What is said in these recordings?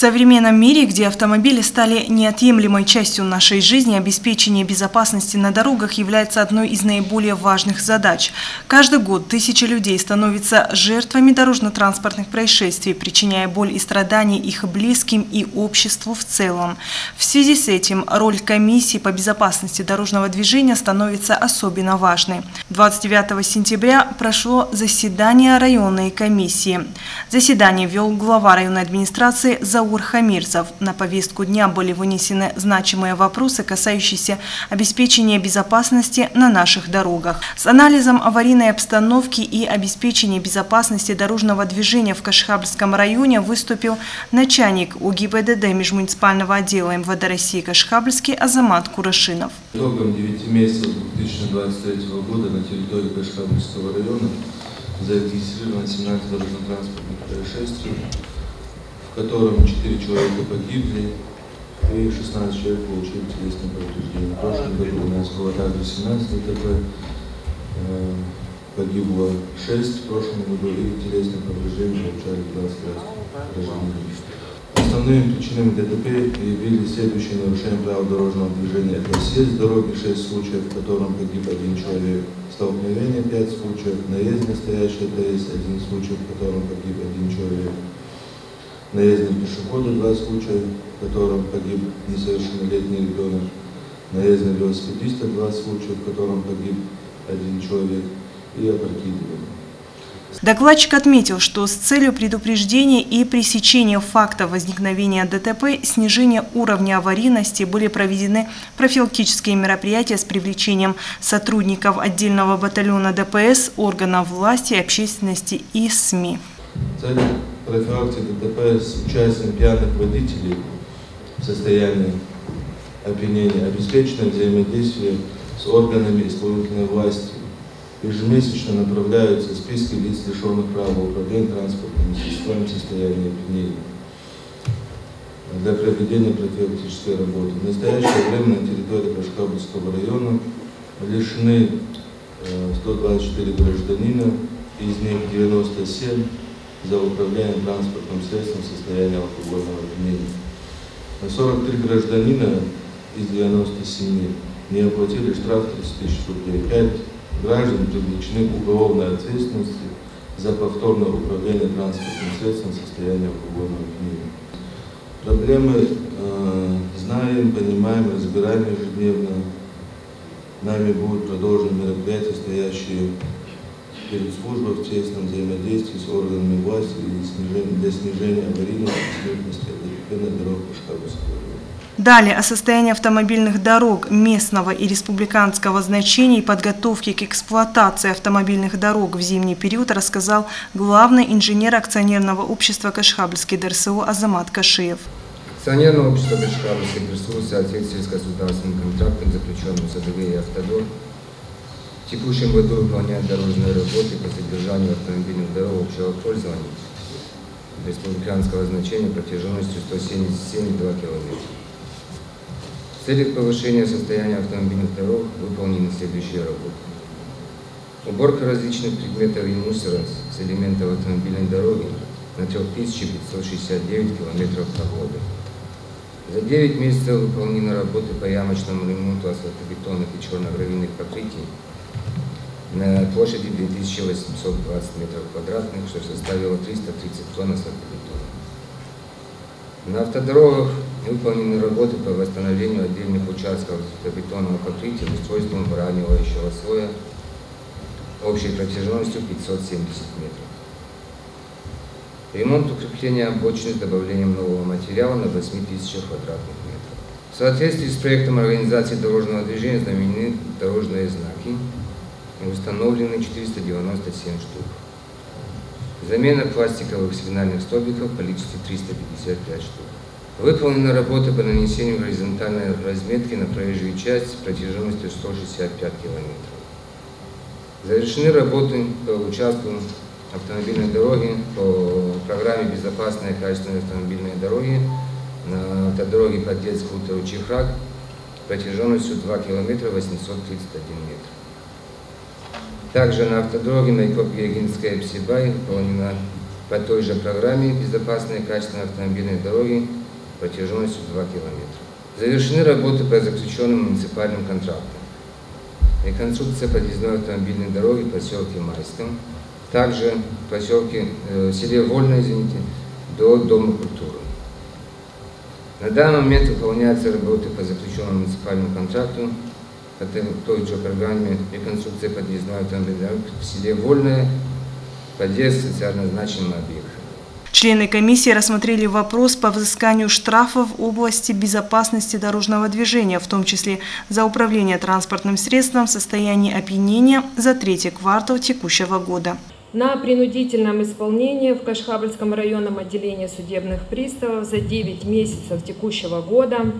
современном мире, где автомобили стали неотъемлемой частью нашей жизни, обеспечение безопасности на дорогах является одной из наиболее важных задач. Каждый год тысячи людей становятся жертвами дорожно-транспортных происшествий, причиняя боль и страдания их близким и обществу в целом. В связи с этим роль комиссии по безопасности дорожного движения становится особенно важной. 29 сентября прошло заседание районной комиссии. Заседание вел глава районной администрации за Заур Хамирзов. На повестку дня были вынесены значимые вопросы, касающиеся обеспечения безопасности на наших дорогах. С анализом аварийной обстановки и обеспечения безопасности дорожного движения в Кашхабльском районе выступил начальник УГИБДД межмуниципального отдела МВД России Кашхабльский Азамат Курашинов. Итогом 9 месяцев 2023 года на территории Кашхабльского района зарегистрировано 17 дорожно-транспортных происшествий, в котором 4 человека погибли и 16 человек получили телесные повреждения. В прошлом году у нас было также 17 ДТП, э, погибло 6 в прошлом году и телесные повреждения получали 20 граждан. Основными причинами ДТП явились следующие нарушения правил дорожного движения. Это съезд дороги 6 случаев, в котором погиб один человек, столкновение 5 случаев, наезд настоящий ТС 1 случай, в котором погиб один человек, наездом пешехода два случая, в котором погиб несовершеннолетний ребенок, наездом велосипедиста два случая, в котором погиб один человек, и опрокидывание. Докладчик отметил, что с целью предупреждения и пресечения факта возникновения ДТП, снижения уровня аварийности были проведены профилактические мероприятия с привлечением сотрудников отдельного батальона ДПС, органов власти, общественности и СМИ. Цель профилактики ДТП с участием пьяных водителей в состоянии опьянения, обеспечено взаимодействие с органами исполнительной власти. Ежемесячно направляются списки лиц, лишенных права управления транспортными средствами в состоянии опьянения для проведения профилактической работы. В настоящее время на территории Кашкабельского района лишены 124 э, гражданина, из них 97 за управление транспортным средством в состоянии алкогольного опьянения. 43 гражданина из 97 не оплатили штраф 30 тысяч рублей. 5 граждан привлечены к уголовной ответственности за повторное управление транспортным средством в состоянии алкогольного опьянения. Проблемы э, знаем, понимаем, разбираем ежедневно. Нами будут продолжены мероприятия, стоящие перед службой в тесном взаимодействии с органами власти и снижение, для снижения аварийной смертности ДТП на дорогах Шкабовского Далее о состоянии автомобильных дорог местного и республиканского значения и подготовке к эксплуатации автомобильных дорог в зимний период рассказал главный инженер акционерного общества Кашхабльский ДРСО Азамат Кашиев. Акционерное общество Кашхабльский ДРСО в соответствии с государственным контрактом, заключенным с АДВ и Автодор, в текущем году выполняет дорожные работы по содержанию автомобильных дорог общего пользования республиканского значения протяженностью 177,2 км. В целях повышения состояния автомобильных дорог выполнены следующие работы. Уборка различных предметов и мусора с элементов автомобильной дороги на 3569 км прохода. За 9 месяцев выполнены работы по ямочному ремонту асфальтобетонных и черно-гравийных покрытий на площади 2820 метров квадратных, что составило 330 тонн асфальтобетона. На автодорогах выполнены работы по восстановлению отдельных участков асфальтобетонного покрытия устройством выравнивающего слоя общей протяженностью 570 метров. Ремонт укрепления обочины с добавлением нового материала на 8000 квадратных метров. В соответствии с проектом организации дорожного движения знаменены дорожные знаки, установлены 497 штук. Замена пластиковых сигнальных столбиков в количестве 355 штук. Выполнена работа по нанесению горизонтальной разметки на проезжую часть протяженностью 165 километров. Завершены работы по участку автомобильной дороги по программе «Безопасные качественные автомобильные дороги» на автодороге Поддельск хутору Чихрак протяженностью 2 километра 831 метр. Также на автодороге Майкоп-Егинская Псибай выполнена по той же программе «Безопасные качественные автомобильные дороги» протяженностью 2 километра. Завершены работы по заключенным муниципальным контрактам. Реконструкция подъездной автомобильной дороги в поселке Майском, также в поселке, э, селе Вольно, извините, до Дома культуры. На данный момент выполняются работы по заключенному муниципальному контракту по той же программе реконструкции подъездной автомобильной в селе Вольное, подъезд социально значимого объекта. Члены комиссии рассмотрели вопрос по взысканию штрафов в области безопасности дорожного движения, в том числе за управление транспортным средством в состоянии опьянения за третий квартал текущего года. На принудительном исполнении в Кашхабльском районном отделении судебных приставов за 9 месяцев текущего года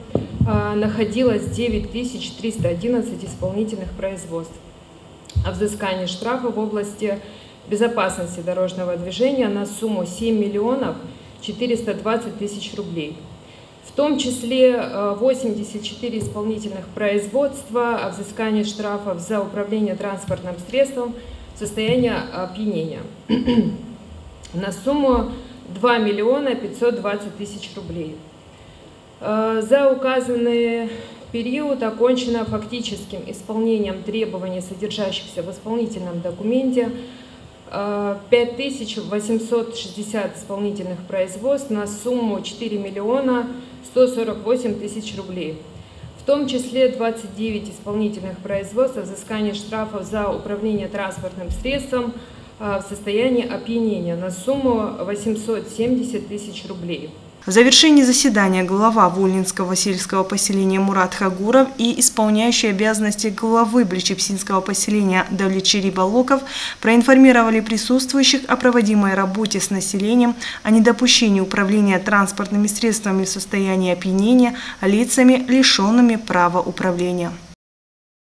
находилось 9311 исполнительных производств. О взыскании штрафа в области безопасности дорожного движения на сумму 7 миллионов 420 тысяч рублей. В том числе 84 э, исполнительных производства о взыскании штрафов за управление транспортным средством в состоянии опьянения на сумму 2 миллиона 520 тысяч рублей. Э, за указанный период окончено фактическим исполнением требований, содержащихся в исполнительном документе 5860 исполнительных производств на сумму 4 миллиона 148 тысяч рублей. В том числе 29 исполнительных производств о взыскании штрафов за управление транспортным средством а, в состоянии опьянения на сумму 870 тысяч рублей. В завершении заседания глава Вольнинского сельского поселения Мурат Хагуров и исполняющий обязанности главы Бричепсинского поселения Давлечери Балоков проинформировали присутствующих о проводимой работе с населением, о недопущении управления транспортными средствами в состоянии опьянения лицами, лишенными права управления.